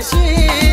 hoje.